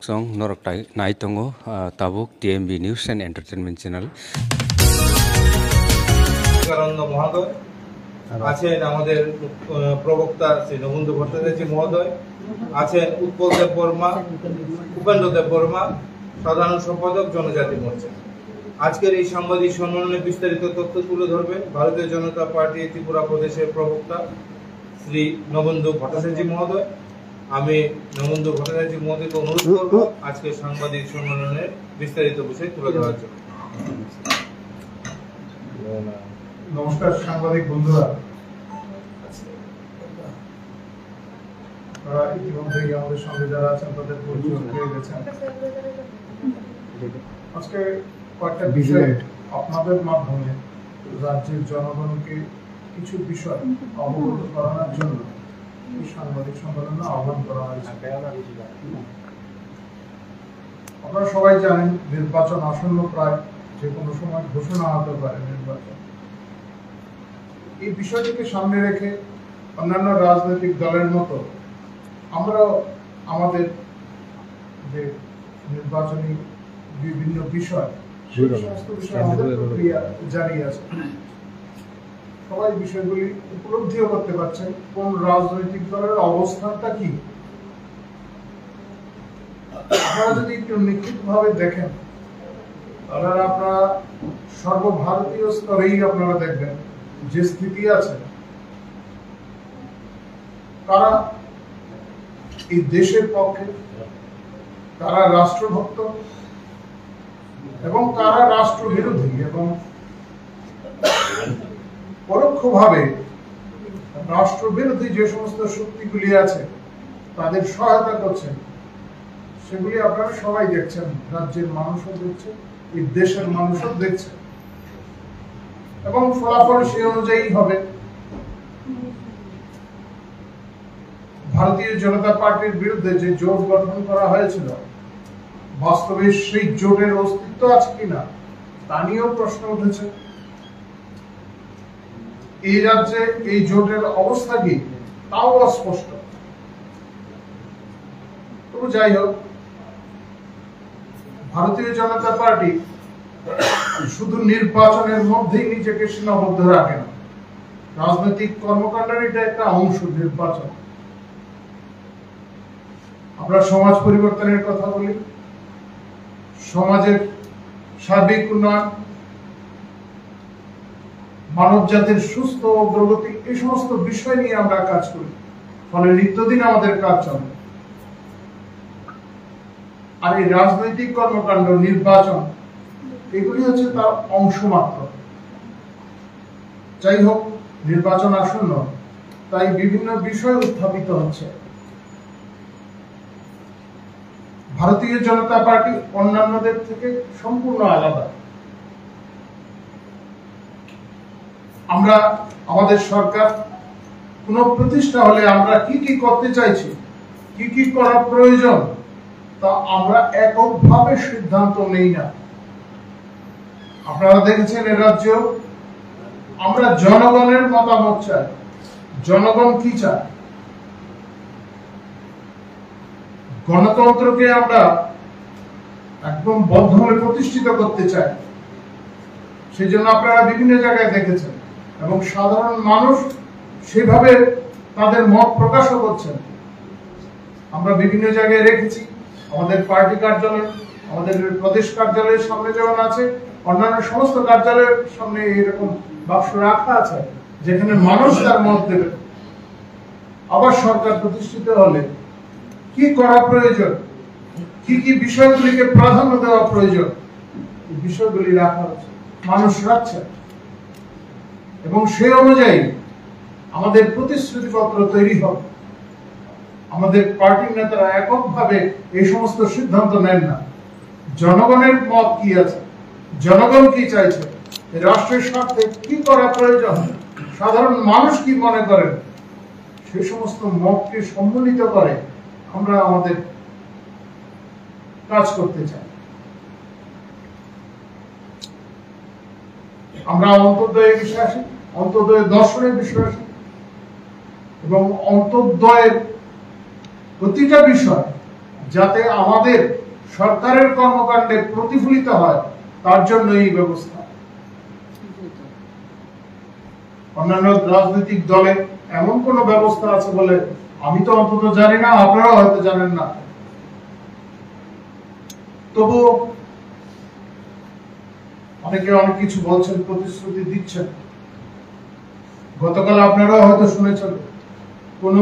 song norok tai nai tongo ah, tabuk TMB News and Entertainment Channel. Vivekananda মহোদয় আছেন আমাদের প্রবক্তা শ্রী নবন্ধু ভট্টাচার্য মহোদয় আছেন উৎপল দেব বর্মা উপেন্দ্র দেব বর্মা সাধারণ সম্পাদক জনজাতি মোর্চা। আজকের এই সাংবাদিক সম্মেলনে বিস্তারিত তথ্য তুলে ধরবেন ভারতীয় জনতা পার্টি ত্রিপুরা প্রদেশের প্রবক্তা শ্রী নবন্ধু ভট্টাচার্য মহোদয়। আমি নবন্ধু ভট্টাচার্য মহোদয়কে অনুরোধ করব আজকের সাংবাদিক সম্মেলনের বিস্তারিত বিষয় তুলে ধরার জন্য। নমস্কার সাংবাদিক বন্ধুরা। আমাদের সঙ্গে যারা আছেন তাদের পরিচয় পেয়ে গেছেন আজকে কয়েকটা বিষয় আপনাদের মাধ্যমে রাজ্যের জনগণকে কিছু বিষয় অবগত করানোর জন্য সাংবাদিক সম্মেলনে আহ্বান করা হয়েছে। আপনারা সবাই জানেন নির্বাচন আসন্ন প্রায় যে কোনো সময় ঘোষণা হতে পারে নির্বাচন। এই বিষয়টিকে সামনে রেখে অন্যান্য রাজনৈতিক দলের মতো আমরাও আমাদের যে নির্বাচনী বিভিন্ন বিষয় সেই সমস্ত বিষয়ে আমাদের প্রক্রিয়া জারি আছে সবাই বিষয়গুলি উপলব্ধিও করতে পারছেন। কোন রাজনৈতিক দলের অবস্থানটা কি? আপনারা যদি একটু নিশ্চিত ভাবে দেখেন, তাহলে আপনারা সর্বভারতীয় স্তরেই আপনারা দেখবেন যে স্থিতি আছে। তারা এই দেশের পক্ষে, তারা রাষ্ট্রভক্ত এবং তারা রাষ্ট্র বিরোধী এবং পরোক্ষভাবে রাষ্ট্র বিরোধী যে সমস্ত শক্তিগুলি আছে, তাদের সহায়তা করছেন। সেগুলি আপনারা সবাই দেখছেন, রাজ্যের মানুষও দেখছেন, এই দেশের মানুষও দেখছেন। এবং ফলাফল সে অনুযায়ী হবে। ভারতীয় জনতা পার্টির বিরুদ্ধে যে জোট গঠন করা হয়েছিল, বাস্তবে সেই জোটের অস্তিত্ব আছে কিনা, তা নিয়েও প্রশ্ন উঠেছে। এই রাজ্যে এই জোটের অবস্থা কি? তাও অস্পষ্ট। তবু যাই হোক, ভারতীয় জনতা পার্টি শুধু নির্বাচনের মধ্যেই নিজেকে সীমাবদ্ধ রাখে না। রাজনৈতিক কর্মকাণ্ডের এটা একটা অংশ নির্বাচন। আমরা সমাজ পরিবর্তনের কথা বলি। সমাজের সার্বিক উন্নয়ন মানব জাতির সুস্থ অগ্রগতি এই সমস্ত বিষয় নিয়ে আমরা কাজ করি। ফলে নিত্যদিন আমাদের কাজ চলে। আর এই রাজনৈতিক কর্মকাণ্ড নির্বাচন, এগুলি হচ্ছে তার অংশ মাত্র। যাই হোক, নির্বাচন আসন্ন, তাই বিভিন্ন বিষয় উত্থাপিত হচ্ছে। ভারতীয় জনতা পার্টি অন্যান্যদের থেকে সম্পূর্ণ আলাদা। আমরা, আমাদের সরকার, কোন প্রতিষ্ঠা হলে আমরা কি কি করতে চাইছি, কি কি করা প্রয়োজন, তা আমরা এককভাবে সিদ্ধান্ত নেই না। আপনারা দেখেছেন এ রাজ্য, আমরা জনগণের মতামত চাই। জনগণ কি চায়? গণতন্ত্রকে আমরা একদম বদ্ধভাবে প্রতিষ্ঠিত করতে চাই। সেই জন্য আপনারা বিভিন্ন জায়গায় দেখেছেন। এবং সাধারণ মানুষ সেভাবে তাদের মত প্রকাশও করছেন আমরা বিভিন্ন জায়গায় রেখেছি। আমাদের পার্টি কার্যালয়, আমাদের প্রদেশ কার্যালয়ের সামনে যেমন আছে, অন্যান্য সমস্ত কার্যালয়ের সামনে এরকম বাক্স রাখা আছে, যেখানে মানুষ তার মত দেবে। আবার সরকার প্রতিষ্ঠিত হলে কি করা প্রয়োজন? কি কি বিষয়গুলিকে প্রাধান্য দেওয়া প্রয়োজন? বিষয়গুলি রাখা মানুষ রাখছে এবং সে অনুযায়ী আমাদের প্রতিশ্রুতিপত্র তৈরি হবে। আমাদের পার্টির নেতারা এককভাবে এই সমস্ত সিদ্ধান্ত নেন না। জনগণের মত কি আছে? জনগণ কি চাইছে? রাষ্ট্রের স্বার্থে কি করা প্রয়োজন? সাধারণ মানুষ কি মনে করেন? সে সমস্ত মতকে সম্মিলিত করে আমরা আমাদের কাজ করতে চাই। আমরা অন্তর্দয়ের বিষয়ে আসি অন্তর্দয়ের দর্শনের বিষয়ে আসি এবং অন্তর্দয়ের প্রতিটা বিষয় যাতে আমাদের সরকারের কর্মকাণ্ডে প্রতিফলিত হয়, তার জন্য এই ব্যবস্থা। অন্যান্য রাজনৈতিক দলে এমন কোন ব্যবস্থা আছে বলে আমি তো অন্তত জানি না, আপনারাও হয়তো জানেন না। তবু অনেকে অনেক কিছু বলছেন, প্রতিশ্রুতি দিচ্ছেন। গতকাল আপনারাও হয়তো শুনেছেন, কোন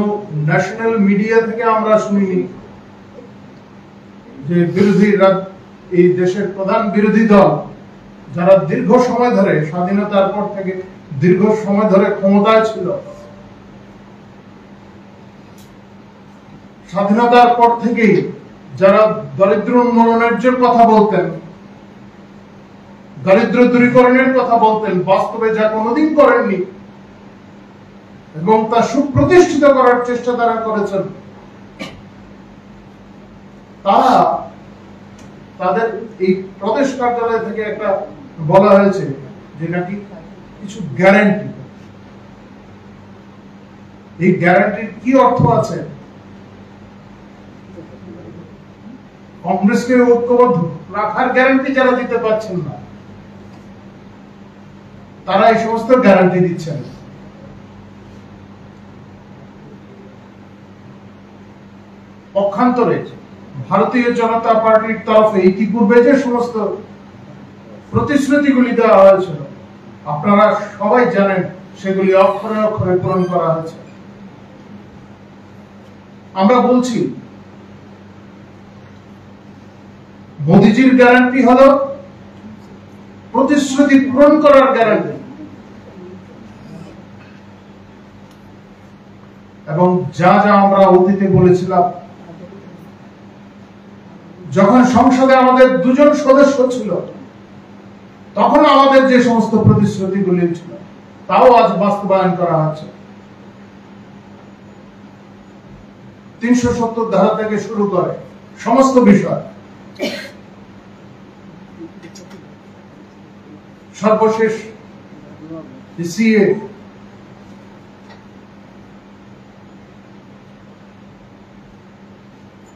ন্যাশনাল মিডিয়া থেকে আমরা শুনিনি যে বিরোধী এই দেশের প্রধান বিরোধী দল যারা দীর্ঘ সময় ধরে, স্বাধীনতার পর থেকে দীর্ঘ সময় ধরে ক্ষমতায় ছিল, স্বাধীনতার পর থেকেই যারা দরিদ্র উন্মূলনের যে কথা বলতেন দারিদ্র দূরীকরণের কথা বলতেন, বাস্তবে যা কোনোদিন করেননি। এবং তা সুপ্রতিষ্ঠিত করার চেষ্টা তারা করেছেন। তারা তাদের এই প্রদেশ কার্যালয় থেকে একটা বলা হয়েছে যে নাকি কিছু গ্যারান্টি এই গ্যারান্টির কি অর্থ আছে? কংগ্রেসকে ঐক্যবদ্ধ রাখার গ্যারান্টি যারা দিতে পারছেন না তারা এই সমস্ত গ্যারান্টি দিচ্ছেন। পক্ষান্তরে ভারতীয় জনতা পার্টির তরফে ইতিপূর্বে যে সমস্ত প্রতিশ্রুতিগুলি দেওয়া হয়েছিল, আপনারা সবাই জানেন সেগুলি অক্ষরে অক্ষরে পূরণ করা হয়েছে। আমরা বলছি, মোদিজির গ্যারান্টি হলো প্রতিশ্রুতি পূরণ করার গ্যারান্টি এবং যা যা আমরা অতীতে বলেছিলাম, যখন সংসদে আমাদের দুজন সদস্য ছিল তখন আমাদের যে সমস্ত প্রতিশ্রুতিগুলি ছিল, তাও আজ বাস্তবায়ন করা হচ্ছে। তিনশো সত্তর ধারা থেকে শুরু করে সমস্ত বিষয়, সর্বশেষ সিএ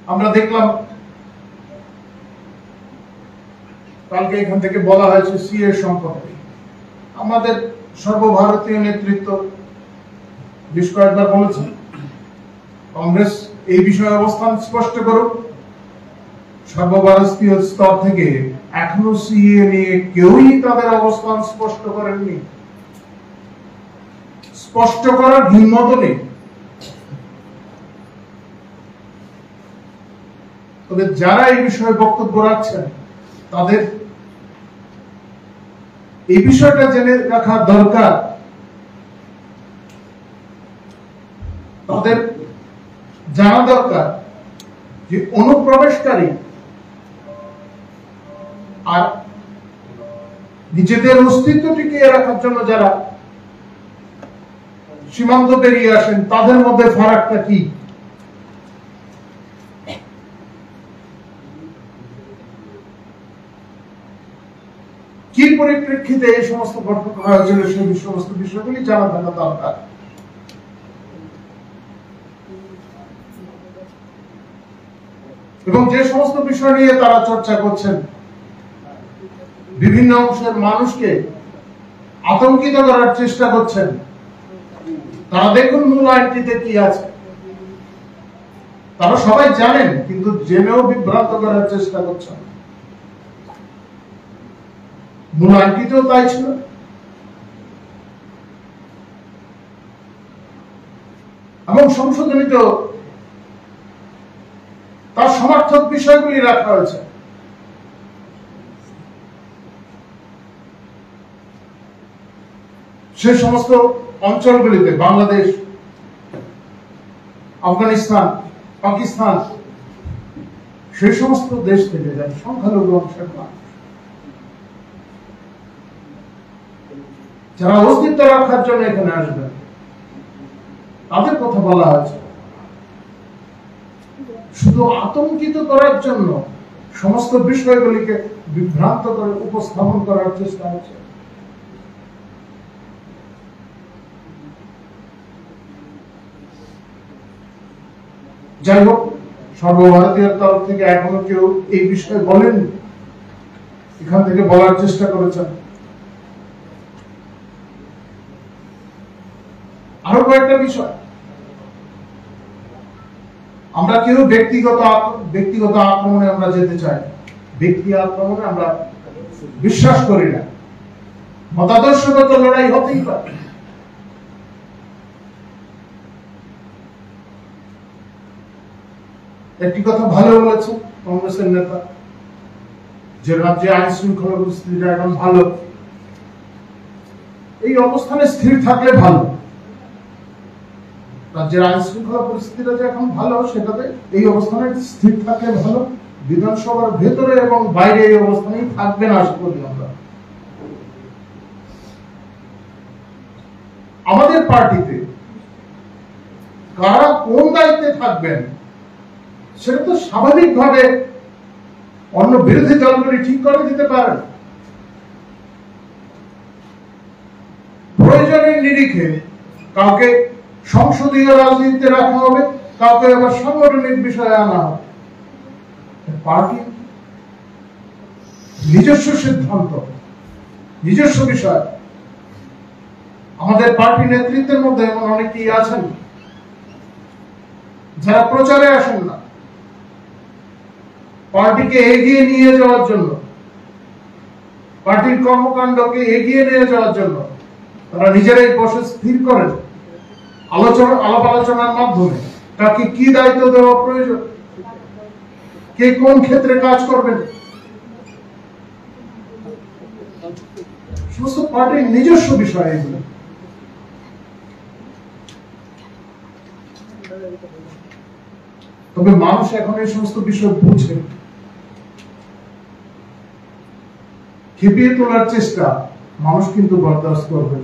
আমরা দেখলাম কালকে এখান থেকে বলা হয়েছে সিএ সম্পর্কে। আমাদের সর্বভারতীয় নেতৃত্ব বেশ কয়েকবার বলেছে, কংগ্রেস এই বিষয়ে অবস্থান স্পষ্ট করুক। সর্বভারতীয় স্তর থেকে এখনও সিএ নিয়ে কেউই তাদের অবস্থান স্পষ্ট করেননি। স্পষ্ট করার হিম্মত নেই। তবে যারা এই বিষয়ে বক্তব্য রাখছেন, তাদের এই বিষয়টা জেনে রাখা দরকার। তাদের জানা দরকার যে অনুপ্রবেশকারী আর নিজেদের অস্তিত্ব টিকিয়ে রাখার জন্য যারা সীমান্ত পেরিয়ে আসেন, তাদের মধ্যে ফারাকটা কি কি পরিপ্রেক্ষিতে এই সমস্ত ঘটনা হয়েছিল সেই সমস্ত বিষয়গুলি জানা থাকা দরকার। এবং যে সমস্ত বিষয় নিয়ে তারা চর্চা করছেন, বিভিন্ন অংশের মানুষকে আতঙ্কিত করার চেষ্টা করছেন, তারা দেখুন মূল আইনটিতে কি আছে। তারা সবাই জানেন, কিন্তু জেনেও বিভ্রান্ত করার চেষ্টা করছেন। মূল আইনটিতেও তাই ছিল। এবং সংশোধনীতেও তার সমর্থক বিষয়গুলি রাখা হয়েছে। সে সমস্ত অঞ্চলগুলিতে বাংলাদেশ, আফগানিস্তান, পাকিস্তান, সেই সমস্ত দেশ থেকে যায় সংখ্যালঘু অংশের মানুষ যারা অস্তিত্ব রক্ষার জন্য এখানে আসবেন, তাদের কথা বলা হয়েছে শুধু আতঙ্কিত করার জন্য সমস্ত বিষয়গুলিকে বিভ্রান্ত করে, উপস্থাপন করার চেষ্টা হচ্ছে যাই হোক, সর্বভারতীয় তরফ থেকে এখনও কেউ এই বিষয়ে বলেননি। এখান থেকে বলার চেষ্টা করেছেন। আরও কয়েকটা বিষয়। আমরা কেউ ব্যক্তিগত ব্যক্তিগত আক্রমণে আমরা যেতে চাই। ব্যক্তি আক্রমণে আমরা বিশ্বাস করি না। মতাদর্শগত লড়াই হতেই পারে। একটি কথা ভালো বলেছে কংগ্রেসের নেতা, যে রাজ্যে আইন শৃঙ্খলা পরিস্থিতিটা এখন ভালো। এই অবস্থানে স্থির থাকলে ভালো। রাজ্যের আইন শৃঙ্খলা পরিস্থিতিটা যে এখন ভালো, সেটাতে এই অবস্থানে স্থির থাকলে ভালো। বিধানসভার ভেতরে এবং বাইরে এই অবস্থানেই থাকবে না আশা করি আমরা। আমাদের পার্টিতে কারা কোন দায়িত্বে থাকবেন, সেটা তো স্বাভাবিকভাবে অন্য বিরোধী দলগুলি ঠিক করে দিতে পারেন প্রয়োজনের নিরিখে কাউকে সংসদীয় রাজনীতিতে রাখা হবে কাউকে আবার সাংগঠনিক বিষয়ে আনা হবে। পার্টি নিজস্ব সিদ্ধান্ত, নিজস্ব বিষয়। আমাদের পার্টি নেতৃত্বের মধ্যে এমন অনেকেই আছেন, যারা প্রচারে আসেন না। পার্টিকে এগিয়ে নিয়ে যাওয়ার জন্য, পার্টির কর্মকাণ্ডকে এগিয়ে নিয়ে যাওয়ার জন্য তারা নিজেরাই বসে স্থির করেন। আলোচনা, আলাপ আলোচনার মাধ্যমে। তাকে কি দায়িত্ব দেওয়া প্রয়োজন? কে কোন ক্ষেত্রে কাজ করবেন সমস্ত পার্টির নিজস্ব বিষয় এগুলো। তবে মানুষ এখন এই সমস্ত বিষয় বুঝে। খেপিয়ে তোলার চেষ্টা মানুষ কিন্তু বরদাস্ত করবে।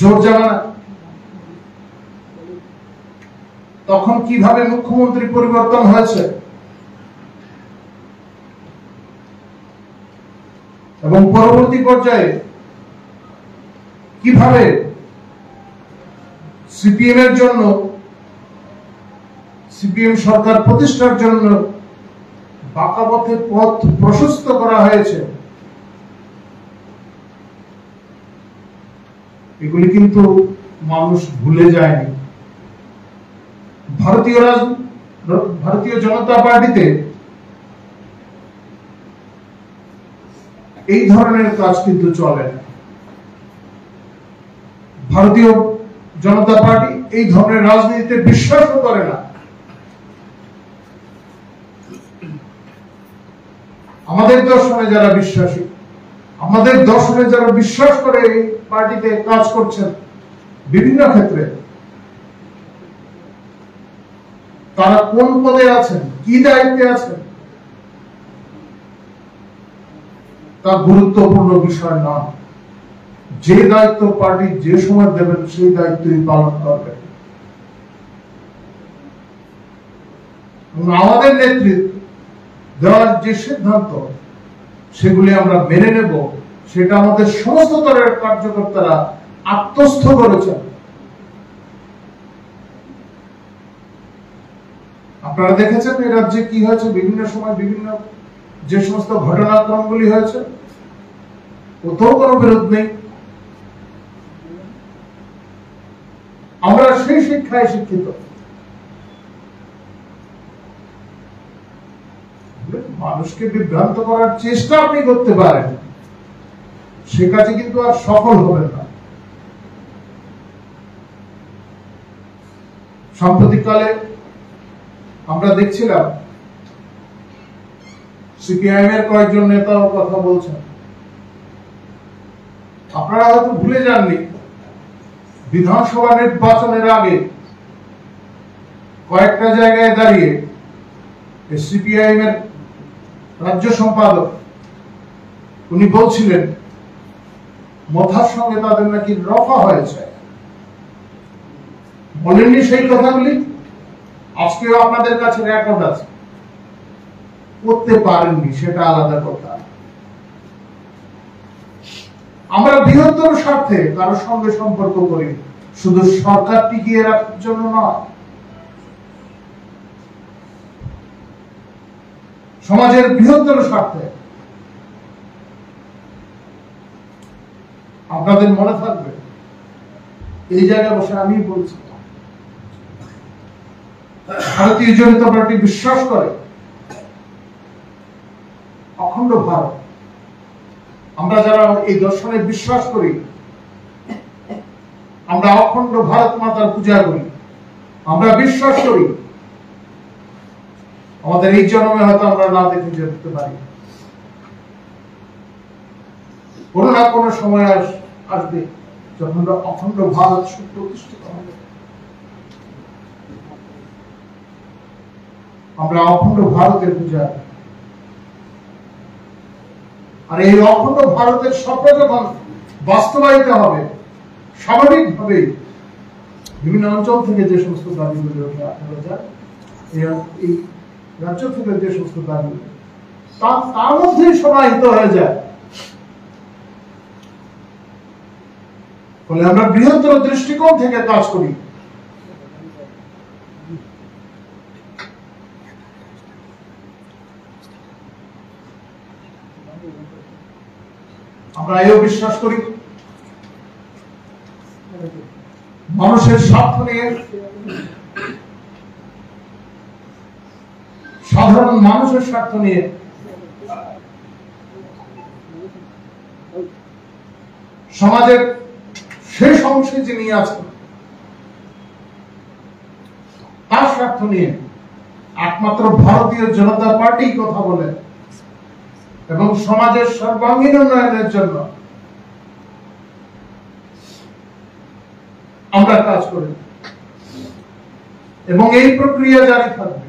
জোর জামানা। তখন কীভাবে মুখ্যমন্ত্রী পরিবর্তন হয়েছে? এবং পরবর্তী পর্যায়ে কীভাবে সিপিএম এর জন্য, সিপিএম সরকার প্রতিষ্ঠার জন্য বাঁকা পথে পথ প্রশস্ত করা হয়েছে? এগুলি কিন্তু মানুষ ভুলে যায়নি। ভারতীয় রাজ, ভারতীয় জনতা পার্টিতে এই ধরনের কাজ কিন্তু চলে না। ভারতীয় জনতা পার্টি এই ধরনের রাজনীতিতে বিশ্বাস করে না। আমাদের দর্শনে যারা বিশ্বাসী, আমাদের দর্শনে যারা বিশ্বাস করে এই পার্টিতে কাজ করছেন বিভিন্ন ক্ষেত্রে। তারা কোন পদে আছেন? কি দায়িত্বে আছেন? তা গুরুত্বপূর্ণ বিষয় নয় যে দায়িত্ব পার্টি যে সময় দেবেন, সেই দায়িত্বই পালন করবে। আমাদের নেতৃত্ব, দেওয়ার যে সিদ্ধান্ত, সেগুলি আমরা মেনে নেব। সেটা আমাদের সমস্ত স্তরের কার্যকর্তারা আত্মস্থ করেছেন। আপনারা দেখেছেন এই রাজ্যে কি হয়েছে? বিভিন্ন সময় বিভিন্ন যে সমস্ত ঘটনাক্রমগুলি হয়েছে, কোথাও কোনো বিরোধ নেই। আমরা সেই শিক্ষায় শিক্ষিত। মানুষকে বিভ্রান্ত করার চেষ্টা আপনি করতে পারেন। সে কাজে কিন্তু আর সফল হবেন না। সাম্প্রতিককালে আমরা দেখছিলাম, সিপিআইএম এর কয়েকজন নেতাও কথা বলছেন। আপনারা হয়তো ভুলে যাননি, বিধানসভা নির্বাচনের আগে কয়েকটা জায়গায় দাঁড়িয়ে সিপিআইএম এর রাজ্য সম্পাদক, উনি বলছিলেন মথার সঙ্গে তাদের নাকি রফা হয়েছে। বলেননি সেই কথাগুলি? আজকেও আপনাদের কাছে রেকর্ড আছে। করতে পারেননি, সেটা আলাদা কথা। আমরা বৃহত্তর স্বার্থে কারোর সঙ্গে সম্পর্ক করি, শুধু সরকার টিকিয়ে রাখার জন্য নয়। সমাজের বৃহত্তর স্বার্থে আপনাদের মনে থাকবে। এই জায়গায় বসে আমি বলছি। ভারতীয় জনতা পার্টি বিশ্বাস করে। অখণ্ড ভারত। আমরা যারা এই দর্শনে বিশ্বাস করি, আমরা অখণ্ড ভারত মাতার পূজা করি, আমরা বিশ্বাস করি, আমাদের এই জন্মে হয়তো আমরা না দেখে যেতে পারি। কোনো না কোনো সময় আস- আসবে, যখন আমরা অখণ্ড ভারত সুপ্রতিষ্ঠিত হবে। আমরা অখণ্ড ভারতের পূজা আর এই অখণ্ড ভারতের স্বপ্ন যখন বাস্তবায়িত হবে, স্বাভাবিকভাবে বিভিন্ন অঞ্চল থেকে যে সমস্ত দাবিগুলি আপনারা জানেন, এই- রাজ্য থেকে যে সমস্ত দাবি তার মধ্যেই সমাহিত হয়ে যায়। ফলে আমরা বৃহত্তর দৃষ্টিকোণ থেকে কাজ করি। আমরা এও বিশ্বাস করি, মানুষের স্বার্থ নিয়ে সাধারণ মানুষের স্বার্থ নিয়ে সমাজের শেষ অংশে যিনি আছেন, তার স্বার্থ নিয়ে একমাত্র ভারতীয় জনতা পার্টি কথা বলে এবং সমাজের সর্বাঙ্গীন উন্নয়নের জন্য আমরা কাজ করি। এবং এই প্রক্রিয়া জারি থাকবে।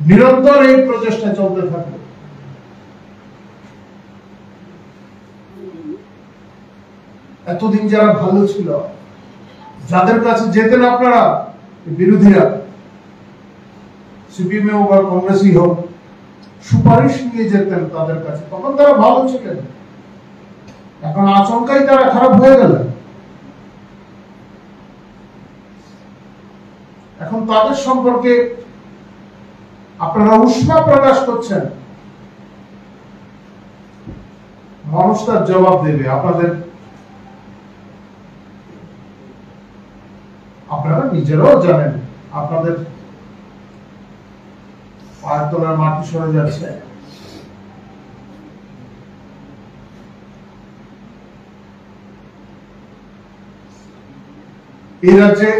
নিরন্তর এই প্রচেষ্টা চলতে থাকবে। এতদিন যারা ভালো ছিল, যাদের কাছে যেতেন আপনারা বিরোধীরা সিপিএম হোক বা কংগ্রেসই হোক, সুপারিশ নিয়ে যেতেন তাদের কাছে। তখন তারা ভালো ছিলেন। এখন আচমকাই তারা খারাপ হয়ে গেলেন। এখন তাদের সম্পর্কে আপনারা উষ্মা প্রকাশ করছেন। মানুষ তার জবাব দেবে। আপনাদের আপনারা নিজেরাও জানেন, আপনাদের পায়ের মাটি সরে যাচ্ছে। এই রাজ্যে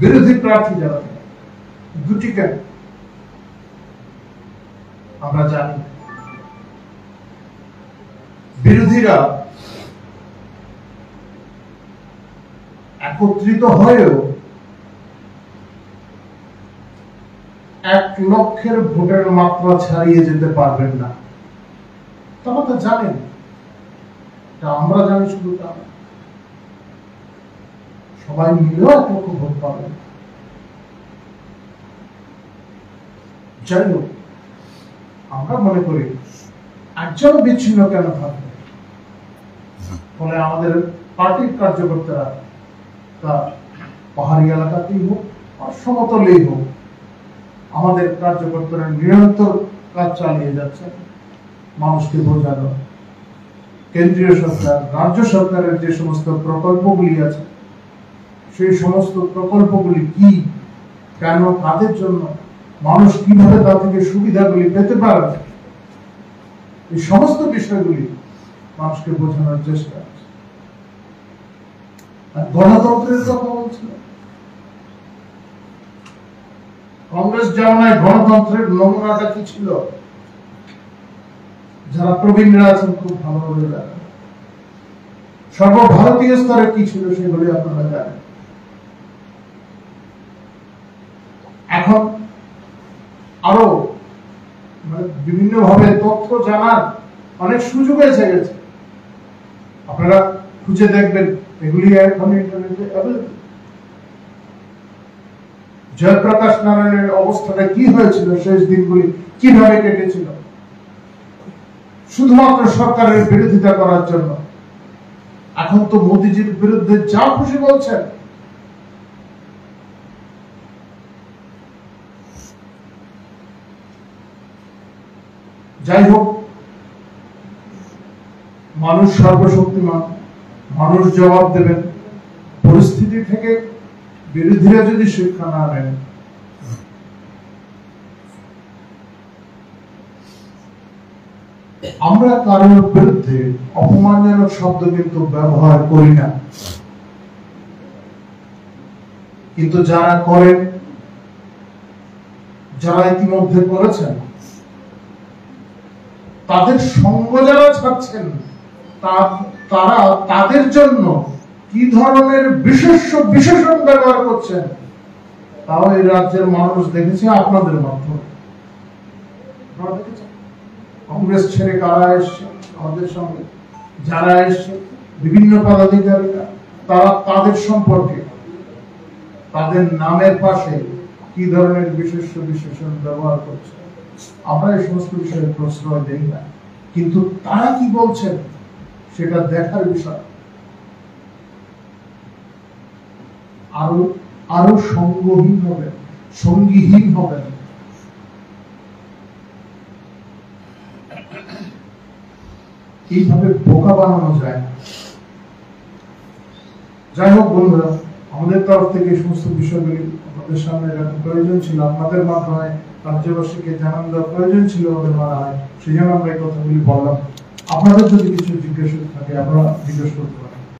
বিরোধী প্রার্থী যারা, দুটি কেন? আমরা জানি। বিরোধীরা একত্রিত হয়েও এক লক্ষের ভোটের মাত্রা ছাড়িয়ে যেতে পারবেন না। তারা তো জানেন। আমরা জানি শুধু তা সবাই মিলেও এক লক্ষ ভোট পাবেন। যাই হোক আমরা মনে করি একজন বিচ্ছিন্ন কেন থাকবে? ফলে আমাদের পার্টির কার্যকর্তারা তা পাহাড়ি এলাকাতেই হোক আর সমতলেই হোক, আমাদের কার্যকর্তারা নিরন্তর কাজ চালিয়ে যাচ্ছে মানুষকে বোঝানো কেন্দ্রীয় সরকার, রাজ্য সরকারের যে সমস্ত প্রকল্পগুলি আছে, সেই সমস্ত প্রকল্পগুলি কি, কেন কাদের জন্য মানুষ কীভাবে তা থেকে সুবিধাগুলি পেতে পারে এই সমস্ত বিষয়গুলি মানুষকে বোঝানোর চেষ্টা। গণতন্ত্রের কথা বলছিল। কংগ্রেস জামানায় গণতন্ত্রের নমুনাটা কি ছিল? যারা প্রবীণরা আছেন খুব ভালোভাবে জানেন। সর্বভারতীয় স্তরে কি ছিল সেগুলি আপনারা জানেন। এখন আরও মানে বিভিন্ন ভাবে তথ্য জানার অনেক সুযোগ এসে গেছে আপনারা খুঁজে দেখবেন এগুলি এখন ইন্টারনেটে জয়প্রকাশ নারায়ণের অবস্থাটা কি হয়েছিল? শেষ দিনগুলি কীভাবে কেটেছিল? শুধুমাত্র সরকারের বিরোধিতা করার জন্য। এখন তো মোদিজির বিরুদ্ধে যা খুশি বলছেন। যাই হোক, মানুষ সর্বশক্তিমান। মানুষ জবাব দেবেন। পরিস্থিতি থেকে বিরোধীরা যদি শিক্ষা না নেন। আমরা কারোর বিরুদ্ধে অপমানজনক শব্দ কিন্তু ব্যবহার করি না। কিন্তু যারা করেন, যারা ইতিমধ্যে করেছেন, তাদের সঙ্গ যারা ছাড়ছেন তারা তাদের জন্য কি ধরনের বিশেষ বিশেষণ ব্যবহার করছেন? তাও এই রাজ্যের মানুষ দেখেছে আপনাদের মাধ্যমে। কংগ্রেস ছেড়ে কারা এসছে? আমাদের সঙ্গে যারা এসছে? বিভিন্ন পদাধিকারীরা। তারা তাদের সম্পর্কে তাদের নামের পাশে কি ধরনের বিশেষ বিশেষণ ব্যবহার করছে? আমরা এই সমস্ত বিষয়ে প্রশ্রয় দেই না। কিন্তু তারা কি বলছেন? সেটা দেখার বিষয়। আরও আরও সঙ্গহীন হবেন, সঙ্গীহীন হবেন। এইভাবে বোকা বানানো যায়। যাই হোক বন্ধুরা, আমাদের তরফ থেকে সমস্ত বিষয়গুলি আপনাদের সামনে রাখা প্রয়োজন ছিল। আপনাদের মাধ্যমে রাজ্যবাসীকে জানান দেওয়ার প্রয়োজন ছিল আমাদের মনে হয় সেই জন্য আমরা এই কথাগুলি বললাম। আপনাদের যদি কিছু জিজ্ঞেস থাকে আপনারা জিজ্ঞেস করতে পারেন